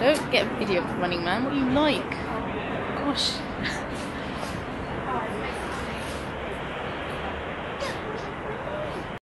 Don't get a video of Running Man. What do you like? Gosh.